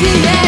Yeah.